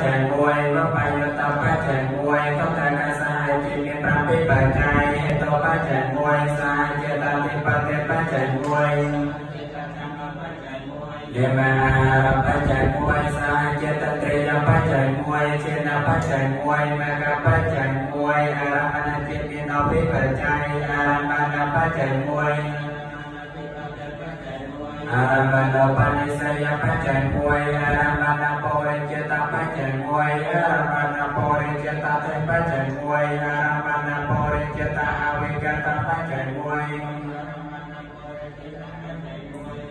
จกมวยว่าไปยตาป้าแจกมวยต้องการกระสายจิตมีปราปิปัจจัยให้ตัวป้าแจกมวยสายเจตาติปะเตป้าแจกมวยเดมาป้าแจกมวยสายเจตตรียป้าแจกมวยเจนาป้าแจกมวยมากาป้าแจกมวยอารามนาจิตมีนอปิปัจจัยอารามนาป้าแจกมวย Aramana panisaya pacai muai Aramana pore cita pacai muai Aramana pore cita te pacai muai Aramana pore cita awigata pacai muai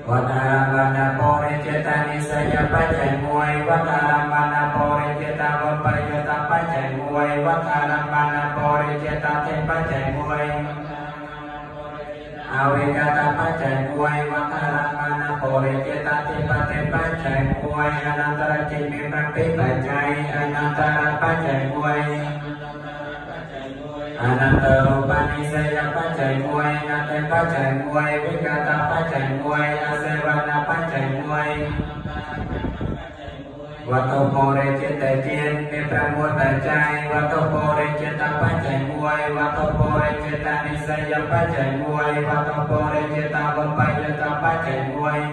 Wataramana pore cita nisaya pacai muai Wataramana pore cita vapayata pacai muai pore cita te pacai muai Awigata pacai pore cita te pacai pacai muai Anantara cimi prakti pacai Anantara pacai muai Anantara panisaya pacai โพริเจตาติปฏิปัจจัยมวยอนันตรจิตมีปฏิปัจจัยอนันตระปัจจัยมวยอนันตรูปานิสยปัจจัยมวยนาเตปัจจัยมวยวิกาตาปัจจัยมวยอาเซวนาปัจจัยมวยวัตถุโพริเจตเจนมตตาะมุขปัจจัยวัตถุโพริเจตปัจ buai wato pore jeta nisa yang pacai buai wato pore jeta bempai jeta pacai buai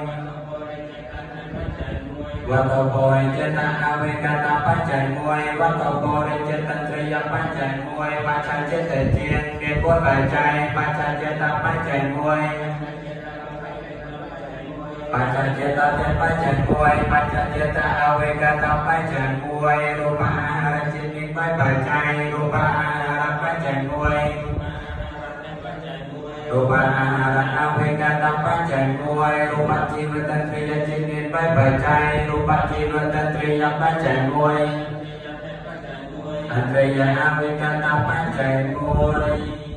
wato pore jeta awe kata pacai buai wato pore jeta teriak pacai buai baca jeta jen kepo pacai baca jeta pacai buai Baca jeta dan pacai buai, baca jeta awe kata pacai buai rumah ไม่ปัจจัยรูปะอารัปัจจัยวยรูปะอาระอาเวกาตัปัจจัยวยรูปะจิวตันตรียจินิไม่ปัจจัยรูปะจิวตันตรียปัจจัยวยอันตรียอาเวกาตัปัจจัยมวย